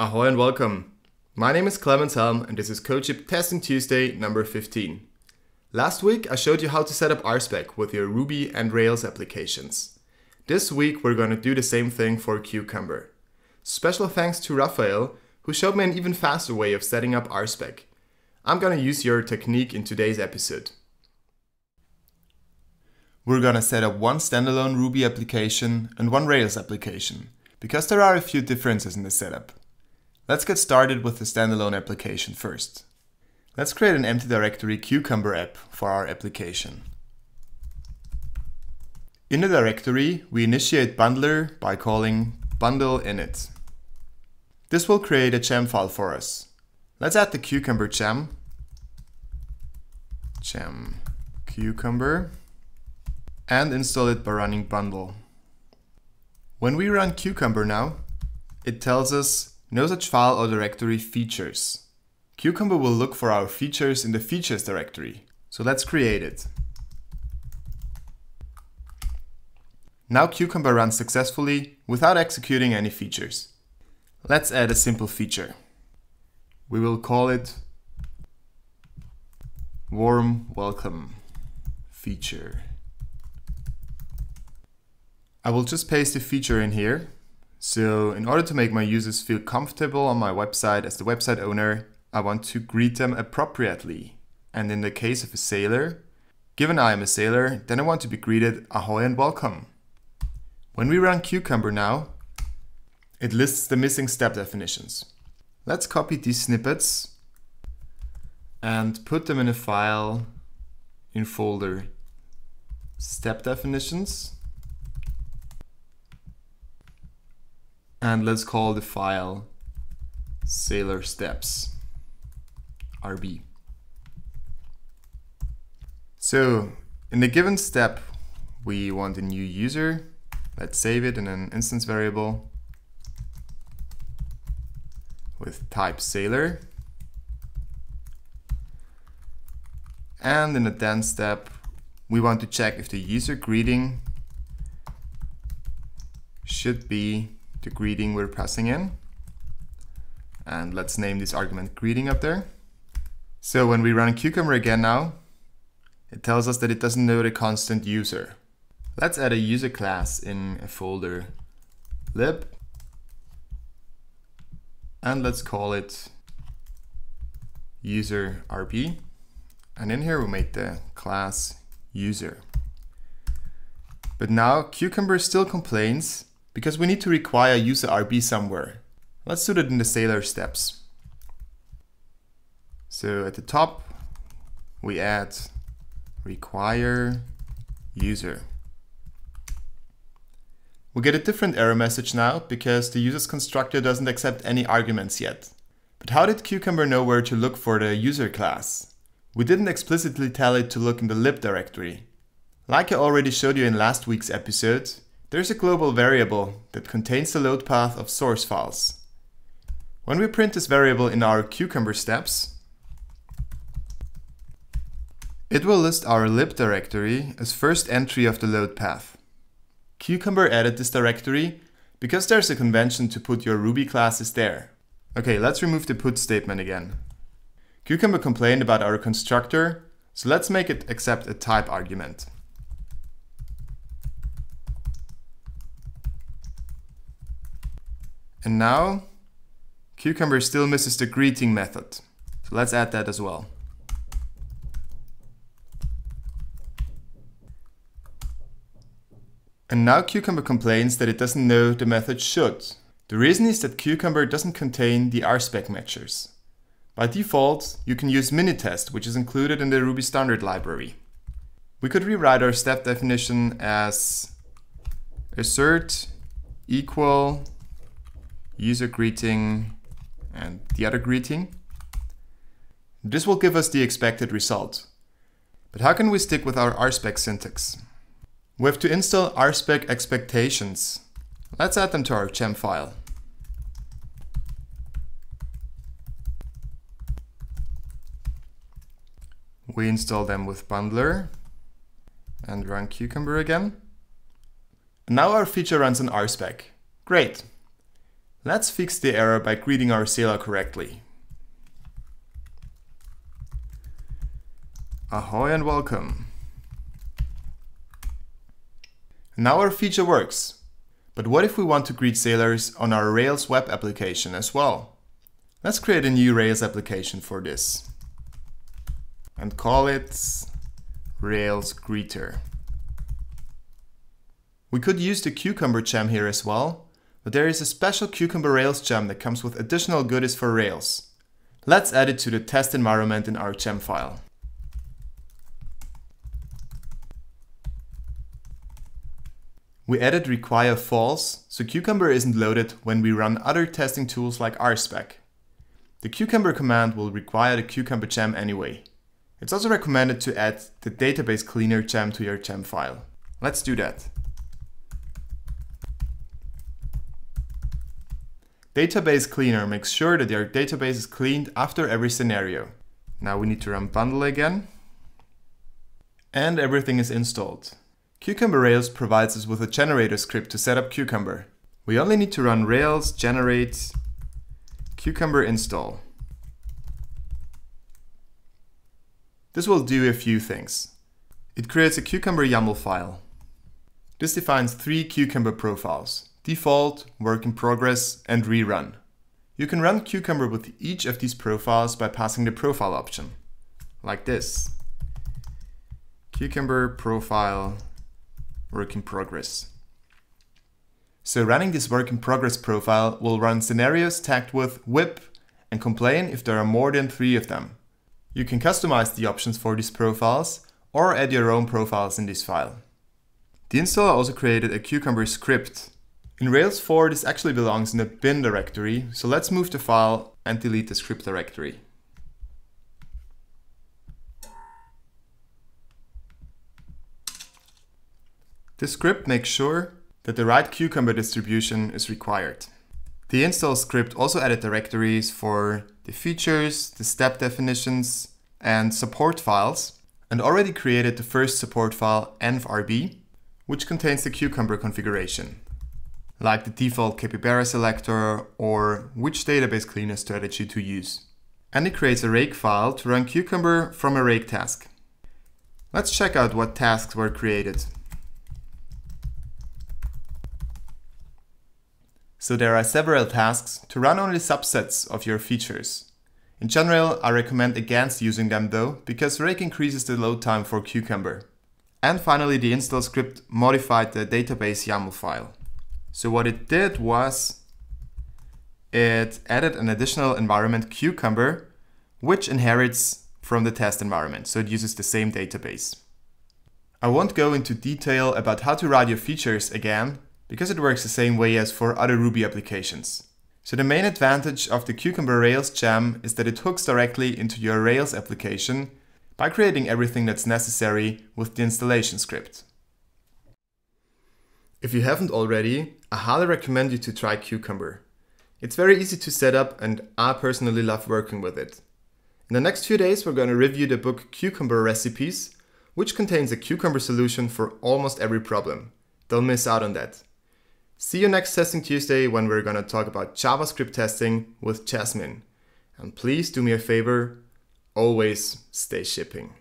Ahoy and welcome. My name is Clemens Helm and this is CodeShip Testing Tuesday number 15. Last week I showed you how to set up RSpec with your Ruby and Rails applications. This week we're going to do the same thing for Cucumber. Special thanks to Raphael who showed me an even faster way of setting up RSpec. I'm going to use your technique in today's episode. We're going to set up one standalone Ruby application and one Rails application, because there are a few differences in the setup. Let's get started with the standalone application first. Let's create an empty directory Cucumber app for our application. In the directory, we initiate bundler by calling bundle init. This will create a gem file for us. Let's add the Cucumber gem. Gem Cucumber and install it by running bundle. When we run Cucumber now, it tells us no such file or directory features. Cucumber will look for our features in the features directory. So let's create it. Now Cucumber runs successfully without executing any features. Let's add a simple feature. We will call it warm welcome feature. I will just paste the feature in here. So in order to make my users feel comfortable on my website as the website owner, I want to greet them appropriately. And in the case of a sailor, given I am a sailor, then I want to be greeted ahoy and welcome. When we run Cucumber now, it lists the missing step definitions. Let's copy these snippets and put them in a file in folder step definitions and let's call the file sailor steps rb. So in the given step, we want a new user. Let's save it in an instance variable with type sailor. And in the then step, we want to check if the user greeting should be the greeting we're passing in. And let's name this argument greeting up there. So when we run Cucumber again now, it tells us that it doesn't know the constant user. Let's add a user class in a folder lib and let's call it user rb and in here we'll make the class user. But now Cucumber still complains because we need to require user RB somewhere. Let's do that in the Sailor steps. So at the top, we add require user. We get a different error message now because the user's constructor doesn't accept any arguments yet. But how did Cucumber know where to look for the user class? We didn't explicitly tell it to look in the lib directory. Like I already showed you in last week's episode, there's a global variable that contains the load path of source files. When we print this variable in our Cucumber steps, it will list our lib directory as first entry of the load path. Cucumber added this directory because there's a convention to put your Ruby classes there. Okay, let's remove the put statement again. Cucumber complained about our constructor, so let's make it accept a type argument. And now Cucumber still misses the greeting method. So let's add that as well. And now Cucumber complains that it doesn't know the method should. The reason is that Cucumber doesn't contain the RSpec matchers. By default, you can use Minitest, which is included in the Ruby standard library. We could rewrite our step definition as assert equal user greeting, and the other greeting. This will give us the expected result. But how can we stick with our RSpec syntax? We have to install RSpec expectations. Let's add them to our gem file. We install them with bundler and run cucumber again. now our feature runs on RSpec. Great. Let's fix the error by greeting our sailor correctly. Ahoy and welcome. Now our feature works. But what if we want to greet sailors on our Rails web application as well? Let's create a new Rails application for this and call it Rails Greeter. We could use the Cucumber gem here as well, but there is a special Cucumber Rails gem that comes with additional goodies for Rails. Let's add it to the test environment in our gem file. We added require false, so Cucumber isn't loaded when we run other testing tools like RSpec. The Cucumber command will require the Cucumber gem anyway. It's also recommended to add the database cleaner gem to your gem file. Let's do that. Database cleaner makes sure that your database is cleaned after every scenario. Now we need to run bundle again. And everything is installed. Cucumber Rails provides us with a generator script to set up Cucumber. We only need to run rails generate cucumber install. This will do a few things. It creates a Cucumber YAML file. This defines three Cucumber profiles, default, work in progress, and rerun. You can run Cucumber with each of these profiles by passing the profile option, like this. Cucumber profile work in progress. So running this work in progress profile will run scenarios tagged with whip and complain if there are more than three of them. You can customize the options for these profiles or add your own profiles in this file. The installer also created a Cucumber script. In Rails 4 this actually belongs in the bin directory, so let's move the file and delete the script directory. This script makes sure that the right Cucumber distribution is required. The install script also added directories for the features, the step definitions, and support files, and already created the first support file envrb, which contains the Cucumber configuration, like the default capybara selector or which database cleaner strategy to use. And it creates a rake file to run Cucumber from a rake task. Let's check out what tasks were created. So there are several tasks to run only subsets of your features. In general, I recommend against using them though, because Rake increases the load time for Cucumber. And finally, the install script modified the database YAML file. So what it did was it added an additional environment Cucumber, which inherits from the test environment, so it uses the same database. I won't go into detail about how to write your features again, because it works the same way as for other Ruby applications. So the main advantage of the Cucumber Rails gem is that it hooks directly into your Rails application by creating everything that's necessary with the installation script. If you haven't already, I highly recommend you to try Cucumber. It's very easy to set up and I personally love working with it. In the next few days we're going to review the book Cucumber Recipes, which contains a Cucumber solution for almost every problem. Don't miss out on that. See you next Testing Tuesday when we're going to talk about JavaScript testing with Jasmine. And please do me a favor, always stay shipping.